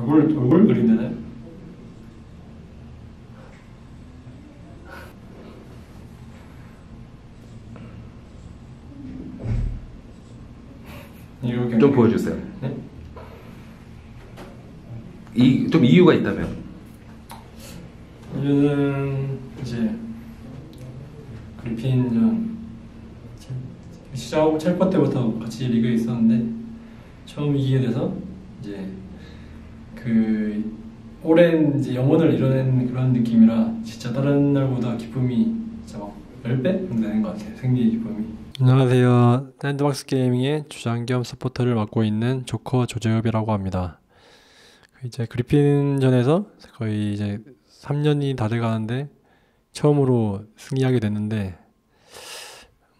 얼굴 얼굴 경기- 좀 보여주세요. 네? 이 좀 이유가 있다면 이유는 이제 그리핀전 시작하고 첼퍼 때부터 같이 리그에 있었는데 처음 이기게 돼서 이제 그 오랜 이제 영혼을 이뤄낸 그런 느낌이라 진짜 다른 날보다 기쁨이 진짜 막 10배 정도 되는 것 같아요 생리의 기쁨이. 안녕하세요. 샌드박스 게이밍의 주장 겸 서포터를 맡고 있는 조커 조재엽이라고 합니다. 이제 그리핀전에서 거의 이제 3년이 다 돼가는데 처음으로 승리하게 됐는데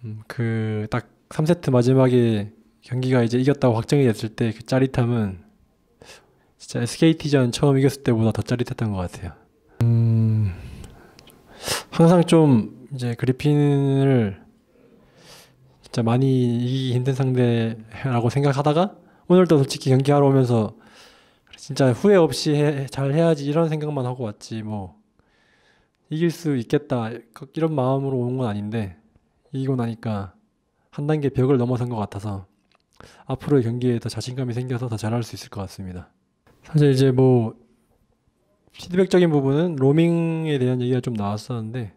음, 그딱 3세트 마지막에 경기가 이제 이겼다고 확정이 됐을 때 그 짜릿함은 진짜 SKT전 처음 이겼을 때보다 더 짜릿했던 것 같아요. 음, 항상 좀 이제 그리핀을 진짜 많이 이기기 힘든 상대라고 생각하다가 오늘도 솔직히 경기하러 오면서 진짜 후회 없이 해- 잘 해야지 이런 생각만 하고 왔지 뭐 이길 수 있겠다 이런 마음으로 온 건 아닌데 이기고 나니까 한 단계 벽을 넘어선 것 같아서 앞으로의 경기에 더 자신감이 생겨서 더 잘할 수 있을 것 같습니다. 사실 이제 뭐 피드백적인 부분은 로밍에 대한 얘기가 좀 나왔었는데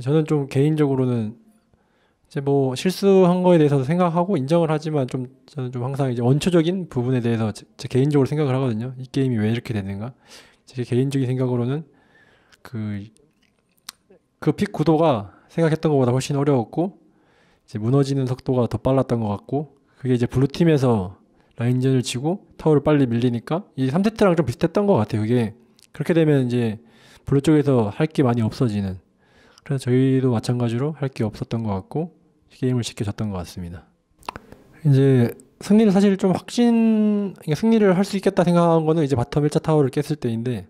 저는 좀 개인적으로는 이제 뭐 실수한 거에 대해서 생각하고 인정을 하지만 좀 저는 좀 항상 이제 원초적인 부분에 대해서 제, 제 개인적으로 생각을 하거든요. 이 게임이 왜 이렇게 됐는가? 제 개인적인 생각으로는 그 그 pick 구도가 생각했던 것보다 훨씬 어려웠고 이제 무너지는 속도가 더 빨랐던 것 같고 그게 이제 blue 팀에서 라인전을 치고 타워를 빨리 밀리니까 이 3세트랑 좀 비슷했던 것 같아요. 그게 그렇게 되면 이제 blue 쪽에서 할 게 많이 없어지는 그래서 저희도 마찬가지로 할 게 없었던 것 같고 게임을 쉽게 졌던 것 같습니다. 이제 승리를 사실 좀 확신 승리를 할 수 있겠다 생각한 거는 이제 bottom 1차 타워를 깼을 때인데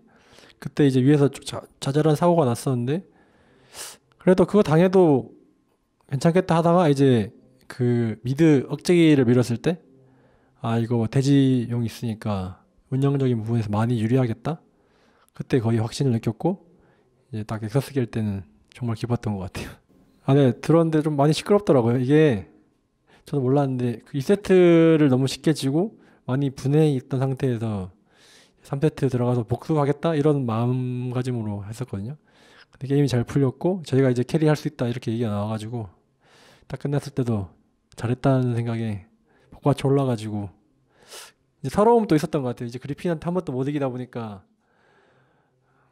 그때 이제 위에서 좀 자, 자잘한 사고가 났었는데 그래도 그거 당해도 괜찮겠다 하다가 이제 그 mid 억제기를 밀었을 때 아 이거 대지용 있으니까 운영적인 부분에서 많이 유리하겠다 그때 거의 확신을 느꼈고 이제 딱 nexus 깰 때는 정말 기뻤던 것 같아요. 아, 네, 들었는데 좀 많이 시끄럽더라고요. 이게 저도 몰랐는데 그 2세트를 너무 쉽게 지고 많이 분해 있던 상태에서 3세트 들어가서 복수하겠다 이런 마음가짐으로 했었거든요. 근데 게임이 잘 풀렸고 저희가 이제 캐리할 수 있다 이렇게 얘기가 나와가지고 딱 끝났을 때도 잘했다는 생각에 복받쳐 올라가지고 이제 서러움도 있었던 것 같아요. 이제 그리핀한테 한 번도 못 이기다 보니까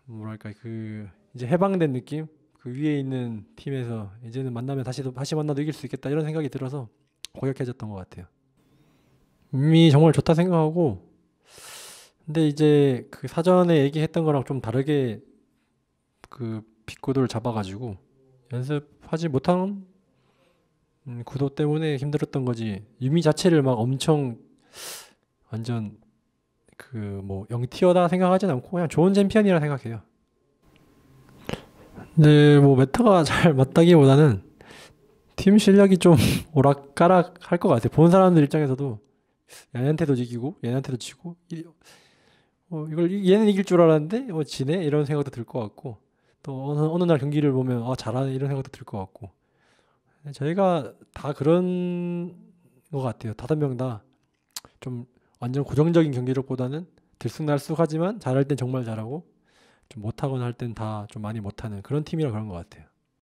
뭐랄까 그 이제 해방된 느낌 그 위에 있는 팀에서 이제는 만나면 다시 다시 만나도 이길 수 있겠다 이런 생각이 들어서 고역해졌던 것 같아요. 이미 정말 좋다 생각하고 근데 이제 그 사전에 얘기했던 거랑 좀 다르게 그 pick 구도를 잡아가지고 연습하지 못한 음, 구도 때문에 힘들었던 거지 유미 자체를 막 엄청 완전 그 뭐 영 tier다 생각하진 않고 그냥 좋은 챔피언이라 생각해요. 근데 뭐 meta가 잘 맞다기보다는 팀 실력이 좀 오락가락 할 것 같아요. 본 사람들 입장에서도 얘한테도 이기고 얘한테도 지고 이, 어, 이걸 이- 얘는 이길 줄 알았는데 어, 지네 이런 생각도 들 것 같고 또 어느, 어느 날 경기를 보면 아 잘하네 이런 생각도 들 것 같고 저희가 다 그런 것 같아요. 다섯 명 다 좀 완전 고정적인 경기력보다는 들쑥날쑥하지만 잘할 땐 정말 잘하고 좀 못하거나 할 땐 다 좀 많이 못하는 그런 팀이라 그런 것 같아요.